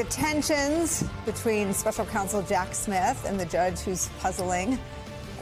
the tensions between special counsel Jack Smith and the judge who's puzzling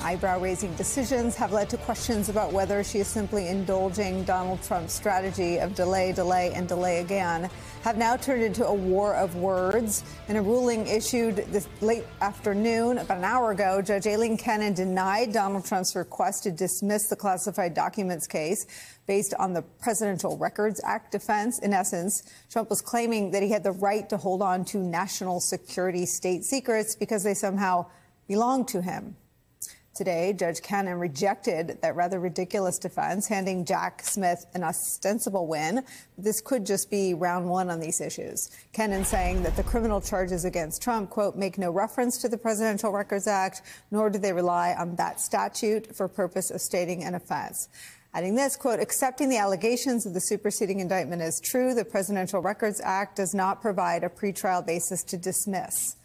eyebrow raising decisions have led to questions about whether she is simply indulging Donald Trump's strategy of delay, delay, and delay again, have now turned into a war of words. In a ruling issued this late afternoon, about an hour ago, Judge Aileen Cannon denied Donald Trump's request to dismiss the classified documents case based on the Presidential Records Act defense. In essence, Trump was claiming that he had the right to hold on to national security state secrets because they somehow belonged to him. Today, Judge Cannon rejected that rather ridiculous defense, handing Jack Smith an ostensible win. This could just be round one on these issues. Cannon saying that the criminal charges against Trump, quote, make no reference to the Presidential Records Act, nor do they rely on that statute for purpose of stating an offense. Adding this, quote, accepting the allegations of the superseding indictment as true, the Presidential Records Act does not provide a pretrial basis to dismiss.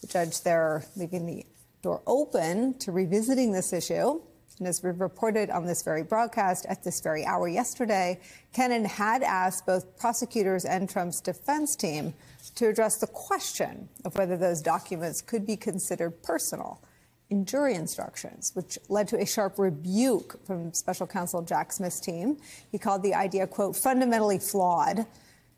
The judge there leaving the door open to revisiting this issue. And as we reported on this very broadcast at this very hour yesterday, Cannon had asked both prosecutors and Trump's defense team to address the question of whether those documents could be considered personal in jury instructions, which led to a sharp rebuke from special counsel Jack Smith's team. He called the idea, quote, fundamentally flawed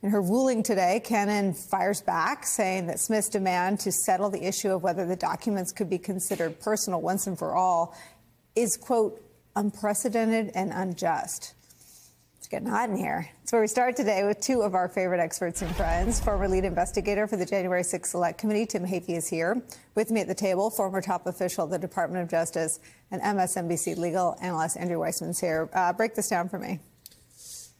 in her ruling today, Cannon fires back, saying that Smith's demand to settle the issue of whether the documents could be considered personal once and for all is, quote, unprecedented and unjust. It's getting hot in here. That's where we start today with two of our favorite experts and friends. Former lead investigator for the January 6th Select Committee, Tim Heaphy, is here. With me at the table, former top official of the Department of Justice and MSNBC legal analyst Andrew Weissmann's here. Uh, break this down for me.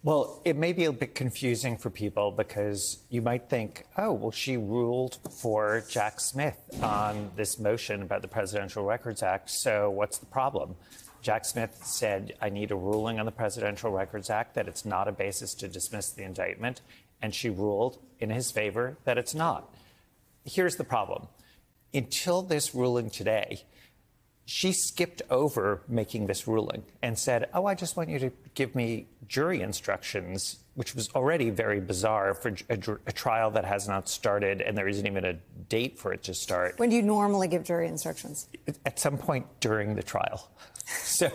Well, it may be a bit confusing for people because you might think, oh, well, she ruled for Jack Smith on this motion about the Presidential Records Act, so what's the problem? Jack Smith said, I need a ruling on the Presidential Records Act that it's not a basis to dismiss the indictment, and she ruled in his favor that it's not. Here's the problem. Until this ruling today, she skipped over making this ruling and said, Oh, I just want you to give me jury instructions, which was already very bizarre for a, a, trial that has not started and there isn't even a date for it to start. When do you normally give jury instructions? At some point during the trial. so,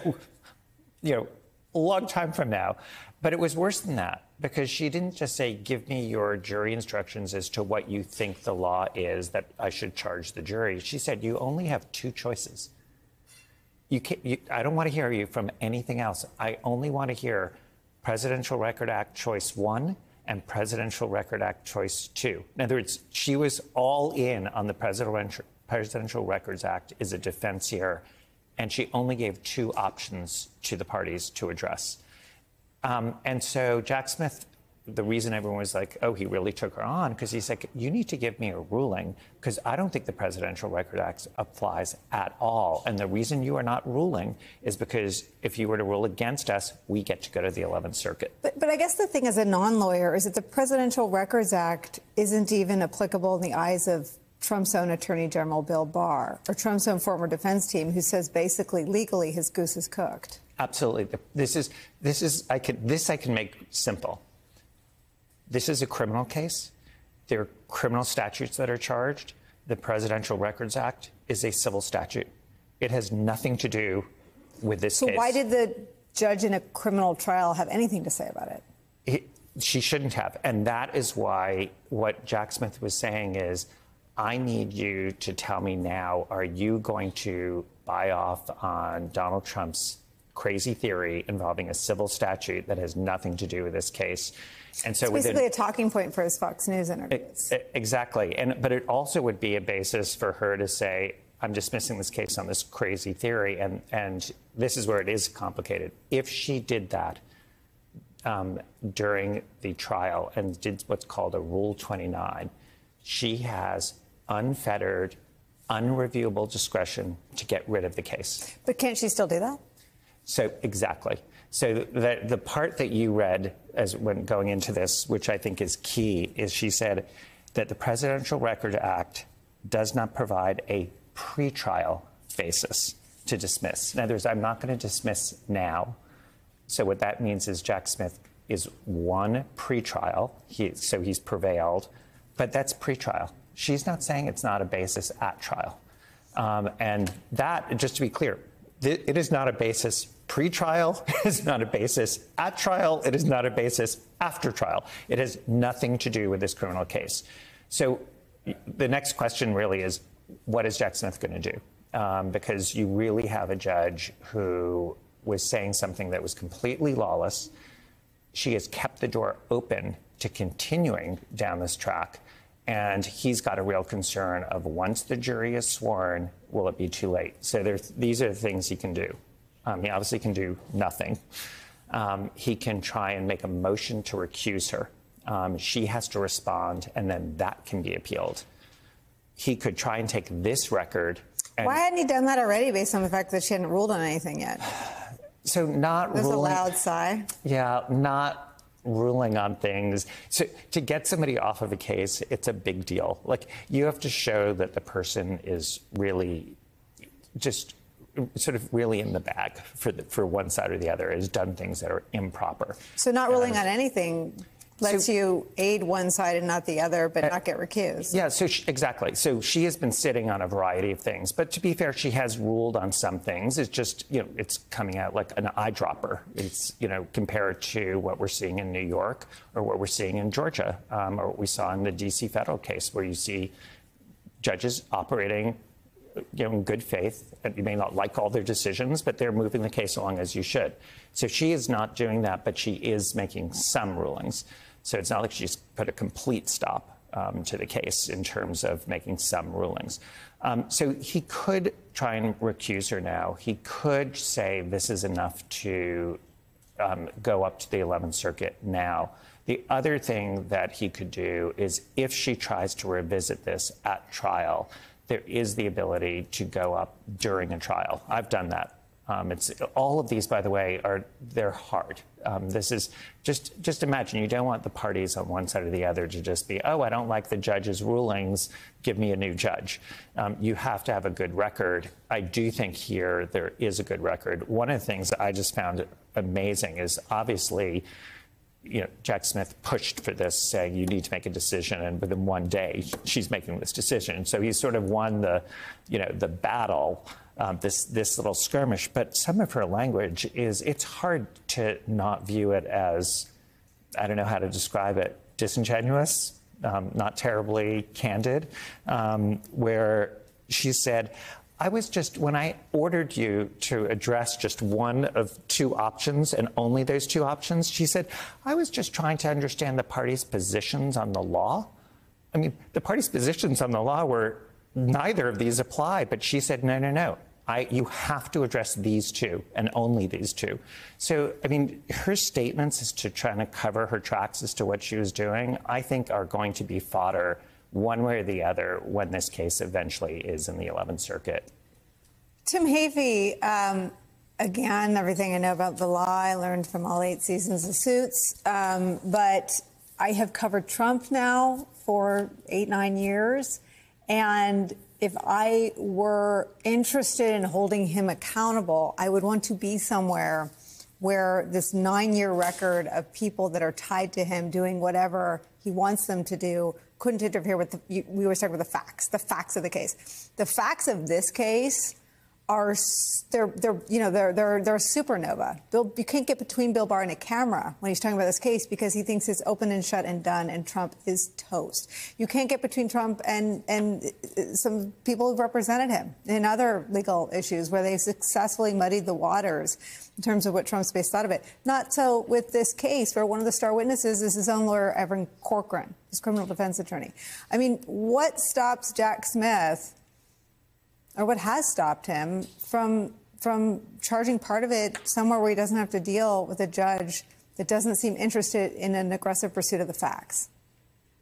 you know, a long time from now. But it was worse than that because she didn't just say, Give me your jury instructions as to what you think the law is that I should charge the jury. She said, You only have two choices you you, I don't want to hear you from anything else. I only want to hear Presidential Record Act Choice 1 and Presidential Record Act Choice 2. In other words, she was all in on the Presidential, Presidential Records Act as a defense here, and she only gave two options to the parties to address. Um, and so Jack Smith the reason everyone was like, oh, he really took her on, because he's like, you need to give me a ruling, because I don't think the Presidential Record Act applies at all. And the reason you are not ruling is because if you were to rule against us, we get to go to the 11th Circuit. But, but I guess the thing as a non lawyer is that the Presidential Records Act isn't even applicable in the eyes of Trump's own Attorney General Bill Barr, or Trump's own former defense team, who says basically legally his goose is cooked. Absolutely. This is, this is, I can, this I can make simple this is a criminal case. There are criminal statutes that are charged. The Presidential Records Act is a civil statute. It has nothing to do with this so case. why did the judge in a criminal trial have anything to say about it? it? She shouldn't have. And that is why what Jack Smith was saying is, I need you to tell me now, are you going to buy off on Donald Trump's crazy theory involving a civil statute that has nothing to do with this case? And so it's basically a talking point for his Fox News interviews. Exactly. And but it also would be a basis for her to say, I'm dismissing this case on this crazy theory, and and this is where it is complicated. If she did that um, during the trial and did what's called a Rule 29, she has unfettered, unreviewable discretion to get rid of the case. But can't she still do that? So exactly. So the, the part that you read as when going into this, which I think is key, is she said that the Presidential Record Act does not provide a pretrial basis to dismiss. In other words, I'm not going to dismiss now. So what that means is Jack Smith is one pretrial, he, so he's prevailed. but that's pretrial. She's not saying it's not a basis at trial. Um, and that, just to be clear, it is not a basis pre-trial. It is not a basis at trial. It is not a basis after trial. It has nothing to do with this criminal case. So the next question really is, what is Jack Smith going to do? Um, because you really have a judge who was saying something that was completely lawless. She has kept the door open to continuing down this track. And he's got a real concern of once the jury is sworn, will it be too late? So these are the things he can do. Um, he obviously can do nothing. Um, he can try and make a motion to recuse her. Um, she has to respond, and then that can be appealed. He could try and take this record. Why hadn't he done that already, based on the fact that she hadn't ruled on anything yet? So not There's ruling. a loud sigh. Yeah, not ruling on things. So to get somebody off of a case, it's a big deal. Like you have to show that the person is really just sort of really in the bag for the, for one side or the other, has done things that are improper. So not ruling uh, on anything lets so, you aid one side and not the other, but uh, not get recused. Yeah, so she, exactly. So she has been sitting on a variety of things, but to be fair, she has ruled on some things. It's just you know it's coming out like an eyedropper. It's you know compared to what we're seeing in New York or what we're seeing in Georgia um, or what we saw in the D.C. federal case, where you see judges operating you know, in good faith. You may not like all their decisions, but they're moving the case along as you should. So she is not doing that, but she is making some rulings. So it's not like she's put a complete stop um, to the case in terms of making some rulings. Um, so he could try and recuse her now. He could say this is enough to um, go up to the 11th Circuit now. The other thing that he could do is if she tries to revisit this at trial, there is the ability to go up during a trial. I've done that. Um, it's all of these, by the way, are they're hard. Um, this is just just imagine you don't want the parties on one side or the other to just be, oh, I don't like the judge's rulings, give me a new judge. Um, you have to have a good record. I do think here there is a good record. One of the things that I just found amazing is obviously you know, Jack Smith pushed for this, saying you need to make a decision, and within one day, she's making this decision. So he's sort of won the, you know, the battle, um, this this little skirmish. But some of her language is it's hard to not view it as, I don't know how to describe it, disingenuous, um, not terribly candid, um, where she said, I was just, when I ordered you to address just one of two options and only those two options, she said, I was just trying to understand the party's positions on the law. I mean, the party's positions on the law were neither of these apply, but she said, no, no, no. I, you have to address these two and only these two. So, I mean, her statements as to trying to cover her tracks as to what she was doing, I think are going to be fodder one way or the other when this case eventually is in the 11th Circuit. Tim Heaphy, um, again, everything I know about the law, I learned from all eight seasons of Suits. Um, but I have covered Trump now for eight, nine years. And if I were interested in holding him accountable, I would want to be somewhere where this nine year record of people that are tied to him doing whatever he wants them to do couldn't interfere with the, we were talking about the facts, the facts of the case. The facts of this case are they're they're you know they're they're they're a supernova. Bill, you can't get between Bill Barr and a camera when he's talking about this case because he thinks it's open and shut and done, and Trump is toast. You can't get between Trump and and uh, some people who've represented him in other legal issues where they successfully muddied the waters in terms of what Trump's base thought of it. Not so with this case, where one of the star witnesses is his own lawyer, Evan Corcoran, his criminal defense attorney. I mean, what stops Jack Smith? Or what has stopped him from from charging part of it somewhere where he doesn't have to deal with a judge that doesn't seem interested in an aggressive pursuit of the facts?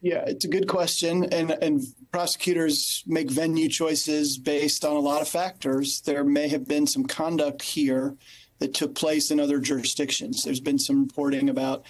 Yeah, it's a good question, and and prosecutors make venue choices based on a lot of factors. There may have been some conduct here that took place in other jurisdictions. There's been some reporting about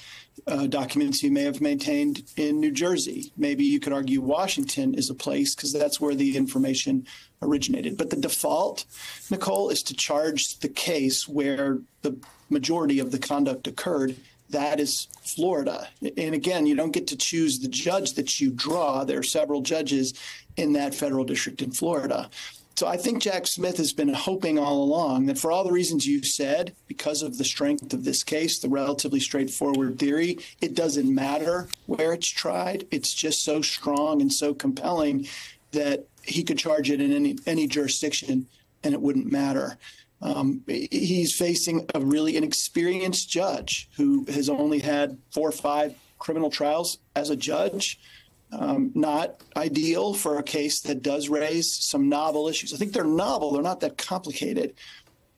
uh, documents you may have maintained in New Jersey. Maybe you could argue Washington is a place because that's where the information originated. But the default, Nicolle, is to charge the case where the majority of the conduct occurred. that is Florida. And again, you don't get to choose the judge that you draw. There are several judges in that federal district in Florida. So I think Jack Smith has been hoping all along that for all the reasons you said, because of the strength of this case, the relatively straightforward theory, it doesn't matter where it's tried. It's just so strong and so compelling that he could charge it in any any jurisdiction and it wouldn't matter. Um, he's facing a really inexperienced judge who has only had four or five criminal trials as a judge um, not ideal for a case that does raise some novel issues. I think they're novel, they're not that complicated.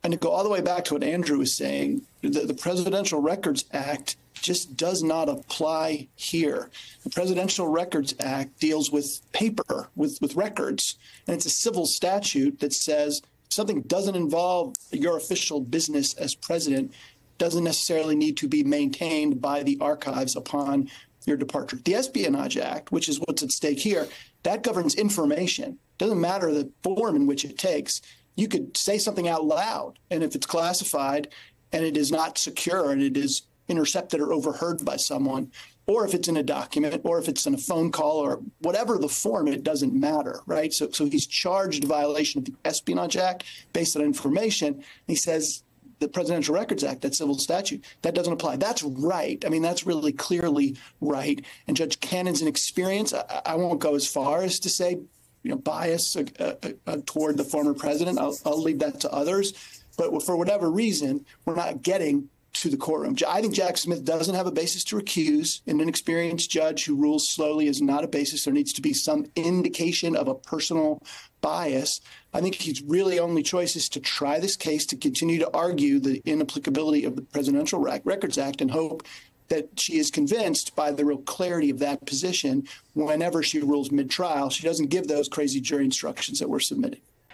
And to go all the way back to what Andrew was saying, the, the Presidential Records Act just does not apply here. The Presidential Records Act deals with paper, with, with records, and it's a civil statute that says something doesn't involve your official business as president doesn't necessarily need to be maintained by the archives upon your departure. The Espionage Act, which is what's at stake here, that governs information. Doesn't matter the form in which it takes. You could say something out loud, and if it's classified and it is not secure and it is intercepted or overheard by someone, or if it's in a document, or if it's in a phone call, or whatever the form, it doesn't matter, right? So, so he's charged violation of the Espionage Act based on information. He says the Presidential Records Act, that civil statute, that doesn't apply. That's right. I mean, that's really clearly right. And Judge Cannon's inexperience, I, I won't go as far as to say, you know, bias uh, uh, uh, toward the former president. I'll, I'll leave that to others. But for whatever reason, we're not getting to the courtroom. I think Jack Smith doesn't have a basis to recuse. An inexperienced judge who rules slowly is not a basis. There needs to be some indication of a personal bias. I think his really only choice is to try this case to continue to argue the inapplicability of the Presidential Records Act and hope that she is convinced by the real clarity of that position whenever she rules mid trial. She doesn't give those crazy jury instructions that were submitted.